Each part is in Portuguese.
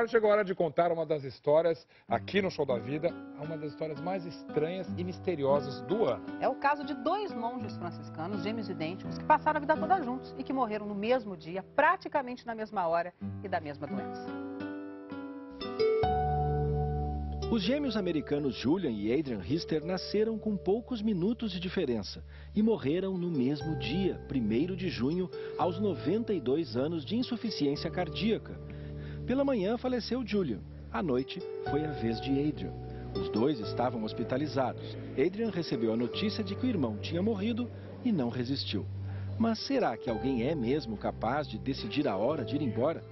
Agora chegou a hora de contar uma das histórias aqui no Show da Vida, uma das histórias mais estranhas e misteriosas do ano. É o caso de dois monges franciscanos, gêmeos idênticos, que passaram a vida toda juntos e que morreram no mesmo dia, praticamente na mesma hora e da mesma doença. Os gêmeos americanos Julian e Adrian Rister nasceram com poucos minutos de diferença e morreram no mesmo dia, 1 de junho, aos 92 anos de insuficiência cardíaca. Pela manhã faleceu Julian, à noite foi a vez de Adrian. Os dois estavam hospitalizados. Adrian recebeu a notícia de que o irmão tinha morrido e não resistiu. Mas será que alguém é mesmo capaz de decidir a hora de ir embora?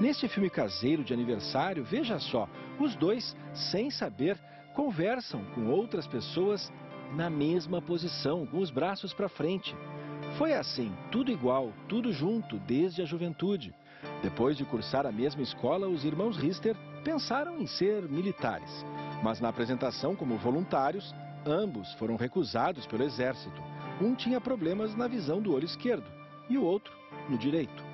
Neste filme caseiro de aniversário, veja só, os dois, sem saber, conversam com outras pessoas na mesma posição, com os braços para frente. Foi assim, tudo igual, tudo junto, desde a juventude. Depois de cursar a mesma escola, os irmãos Rister pensaram em ser militares. Mas na apresentação como voluntários, ambos foram recusados pelo exército. Um tinha problemas na visão do olho esquerdo e o outro no direito.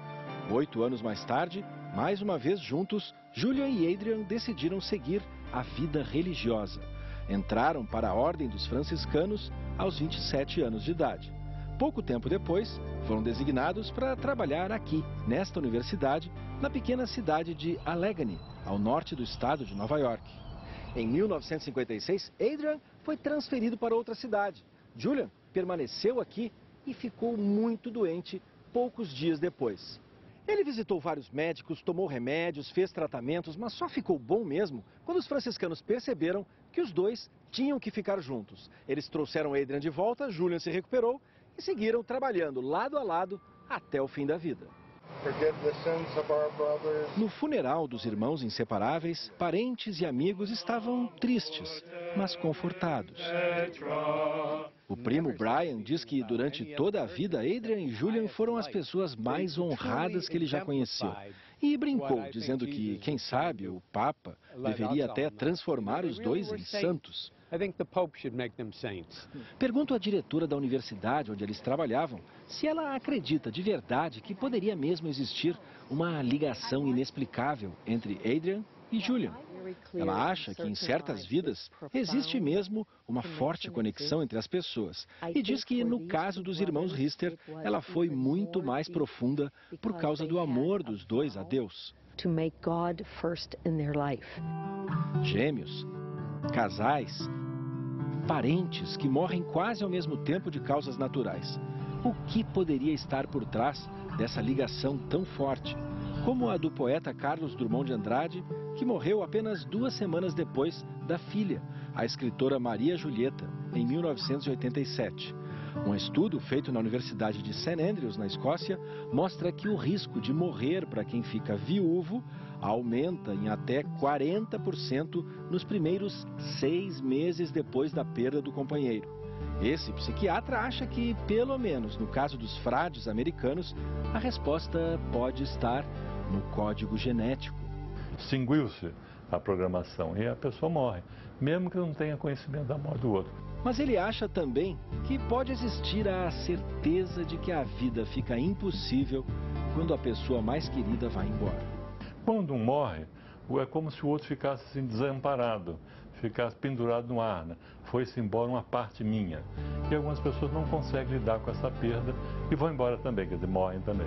Oito anos mais tarde, mais uma vez juntos, Julian e Adrian decidiram seguir a vida religiosa. Entraram para a Ordem dos Franciscanos aos 27 anos de idade. Pouco tempo depois, foram designados para trabalhar aqui, nesta universidade, na pequena cidade de Allegheny, ao norte do estado de Nova York. Em 1956, Adrian foi transferido para outra cidade. Julian permaneceu aqui e ficou muito doente poucos dias depois. Ele visitou vários médicos, tomou remédios, fez tratamentos, mas só ficou bom mesmo quando os franciscanos perceberam que os dois tinham que ficar juntos. Eles trouxeram Adrian de volta, Julian se recuperou e seguiram trabalhando lado a lado até o fim da vida. No funeral dos irmãos inseparáveis, parentes e amigos estavam tristes, mas confortados. O primo Brian diz que durante toda a vida, Adrian e Julian foram as pessoas mais honradas que ele já conheceu. E brincou, dizendo que, quem sabe, o Papa deveria até transformar os dois em santos. Pergunto à diretora da universidade onde eles trabalhavam se ela acredita de verdade que poderia mesmo existir uma ligação inexplicável entre Adrian e Julian. Ela acha que em certas vidas existe mesmo uma forte conexão entre as pessoas e diz que no caso dos irmãos Richter, ela foi muito mais profunda por causa do amor dos dois a Deus. Gêmeos, casais, parentes que morrem quase ao mesmo tempo de causas naturais. O que poderia estar por trás dessa ligação tão forte? Como a do poeta Carlos Drummond de Andrade, que morreu apenas duas semanas depois da filha, a escritora Maria Julieta, em 1987. Um estudo feito na Universidade de St. Andrews, na Escócia, mostra que o risco de morrer para quem fica viúvo aumenta em até 40% nos primeiros seis meses depois da perda do companheiro. Esse psiquiatra acha que, pelo menos no caso dos frades americanos, a resposta pode estar no código genético. Extinguiu-se a programação e a pessoa morre, mesmo que não tenha conhecimento da morte do outro. Mas ele acha também que pode existir a certeza de que a vida fica impossível quando a pessoa mais querida vai embora. Quando um morre, é como se o outro ficasse assim, desamparado, ficasse pendurado no ar. Né? Foi-se embora uma parte minha. E algumas pessoas não conseguem lidar com essa perda e vão embora também, quer dizer, morrem também.